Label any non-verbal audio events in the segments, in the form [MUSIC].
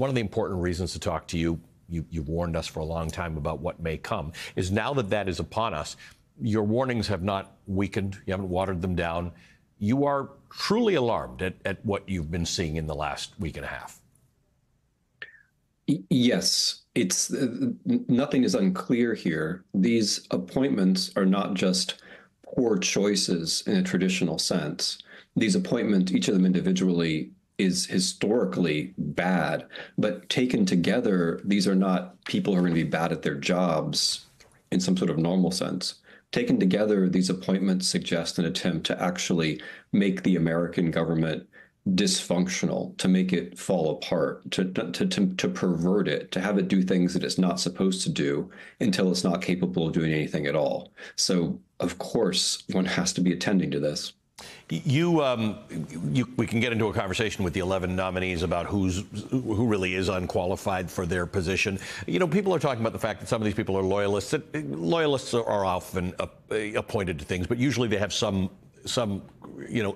One of the important reasons to talk to you, you you've warned us for a long time about what may come, is now that that is upon us, your warnings have not weakened, you haven't watered them down. You are truly alarmed at, at what you've been seeing in the last week and a half. Yes, it's uh, nothing is unclear here. These appointments are not just poor choices in a traditional sense. These appointments, each of them individually, is historically bad, but taken together, these are not people who are going to be bad at their jobs in some sort of normal sense. Taken together, these appointments suggest an attempt to actually make the American government dysfunctional, to make it fall apart, to, to, to, to pervert it, to have it do things that it's not supposed to do until it's not capable of doing anything at all. So, of course, one [LAUGHS] has to be attending to this. You, um, you, we can get into a conversation with the 11 nominees about who's who really is unqualified for their position. You know, people are talking about the fact that some of these people are loyalists. Loyalists are often appointed to things, but usually they have some some you know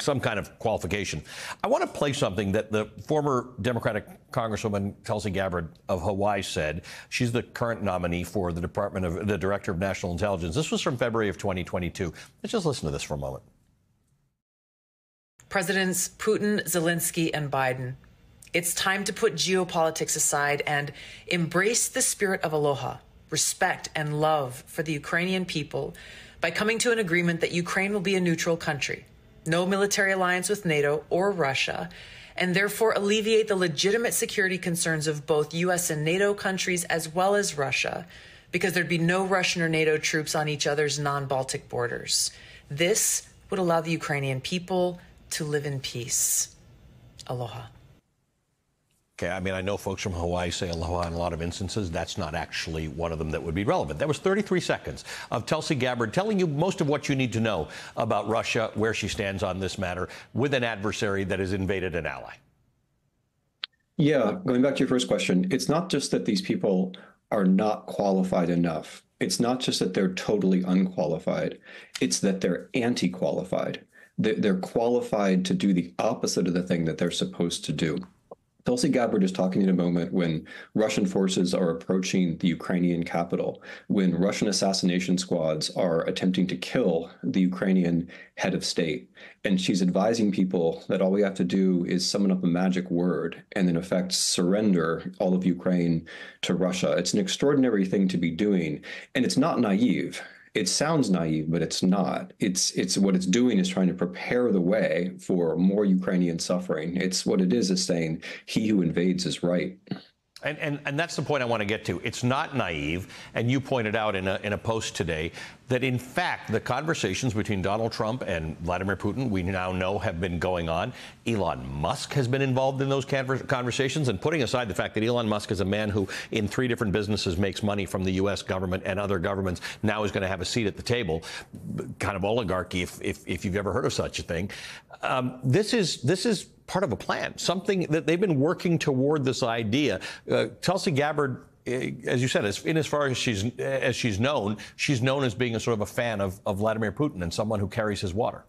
some kind of qualification. I want to play something that the former Democratic Congresswoman Tulsi Gabbard of Hawaii said. She's the current nominee for the Department of the Director of National Intelligence. This was from February of 2022. Let's just listen to this for a moment. Presidents Putin, Zelensky, and Biden. It's time to put geopolitics aside and embrace the spirit of aloha, respect, and love for the Ukrainian people by coming to an agreement that Ukraine will be a neutral country, no military alliance with NATO or Russia, and therefore alleviate the legitimate security concerns of both U.S. and NATO countries as well as Russia, because there'd be no Russian or NATO troops on each other's non Baltic borders. This would allow the Ukrainian people to live in peace. Aloha. Okay, I mean, I know folks from Hawaii say aloha in a lot of instances. That's not actually one of them that would be relevant. That was 33 seconds of Tulsi Gabbard telling you most of what you need to know about Russia, where she stands on this matter, with an adversary that has invaded an ally. Yeah, going back to your first question, it's not just that these people are not qualified enough. It's not just that they're totally unqualified. It's that they're anti qualified they're qualified to do the opposite of the thing that they're supposed to do. Tulsi Gabbard is talking in a moment when Russian forces are approaching the Ukrainian capital, when Russian assassination squads are attempting to kill the Ukrainian head of state. And she's advising people that all we have to do is summon up a magic word and, in effect, surrender all of Ukraine to Russia. It's an extraordinary thing to be doing. And it's not naive it sounds naive, but it's not. It's it's what it's doing is trying to prepare the way for more Ukrainian suffering. It's what it is is saying he who invades is right. And, and, and that's the point I want to get to. It's not naive, and you pointed out in a, in a post today that, in fact, the conversations between Donald Trump and Vladimir Putin, we now know, have been going on. Elon Musk has been involved in those conversations, and putting aside the fact that Elon Musk is a man who, in three different businesses, makes money from the U.S. government and other governments, now is going to have a seat at the table, kind of oligarchy, if, if, if you've ever heard of such a thing. Um, this is this is part of a plan, something that they've been working toward this idea. Uh, Tulsi Gabbard eh, as you said, as, in as far as she's as she's known, she's known as being a sort of a fan of, of Vladimir Putin and someone who carries his water.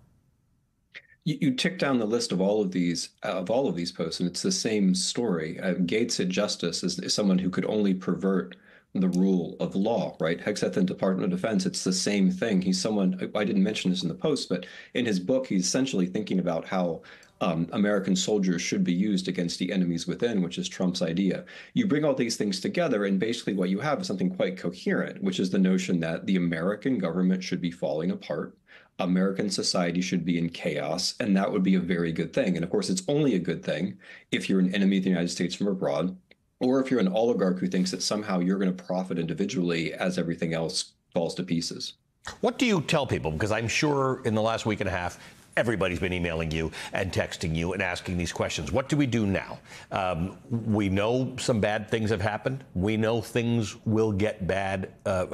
You, tick down the list of all of these of all of these posts, and it's the same story. Uh, Gaetz at Justice is, is someone who could only pervert the rule of law, right? Hegseth in Department of Defense, it's the same thing. He's someone, I didn't mention this in the post, but in his book, he's essentially thinking about how um, American soldiers should be used against the enemies within, which is Trump's idea. You bring all these things together, and basically what you have is something quite coherent, which is the notion that the American government should be falling apart. American society should be in chaos, and that would be a very good thing. And of course, it's only a good thing if you're an enemy of the United States from abroad, or if you're an oligarch who thinks that somehow you're going to profit individually as everything else falls to pieces. What do you tell people? Because I'm sure in the last week and a half, everybody's been emailing you and texting you and asking these questions. What do we do now? Um, we know some bad things have happened. We know things will get bad, uh,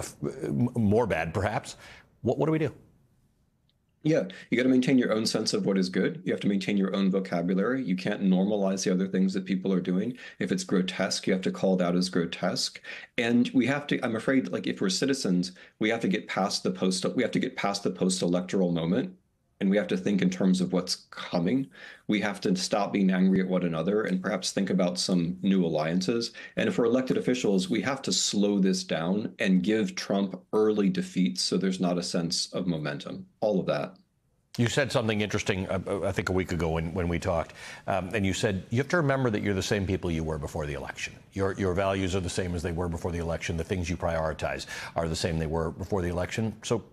more bad perhaps. What, what do we do? Yeah, you got to maintain your own sense of what is good. You have to maintain your own vocabulary. You can't normalize the other things that people are doing. If it's grotesque, you have to call it out as grotesque. And we have to, I'm afraid, like if we're citizens, we have to get past the post, we have to get past the post electoral moment and we have to think in terms of what's coming. We have to stop being angry at one another and perhaps think about some new alliances. And if we're elected officials, we have to slow this down and give Trump early defeats so there's not a sense of momentum. All of that. You said something interesting, uh, uh, I think, a week ago when, when we talked. Um, and you said you have to remember that you're the same people you were before the election. Your, your values are the same as they were before the election. The things you prioritize are the same they were before the election. So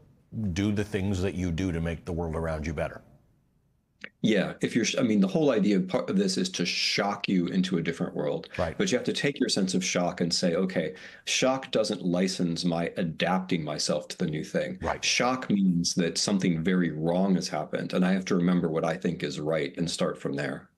do the things that you do to make the world around you better. Yeah, if you're, I mean, the whole idea of part of this is to shock you into a different world. Right. But you have to take your sense of shock and say, okay, shock doesn't license my adapting myself to the new thing. Right. Shock means that something very wrong has happened, and I have to remember what I think is right and start from there.